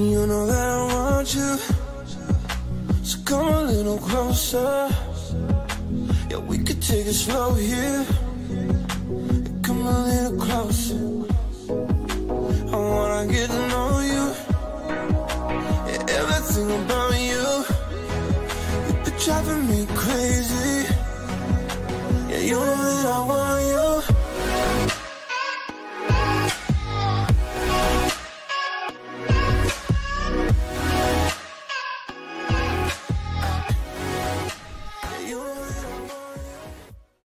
You know that I want you. So come a little closer. Yeah, we could take it slow here driving me crazy.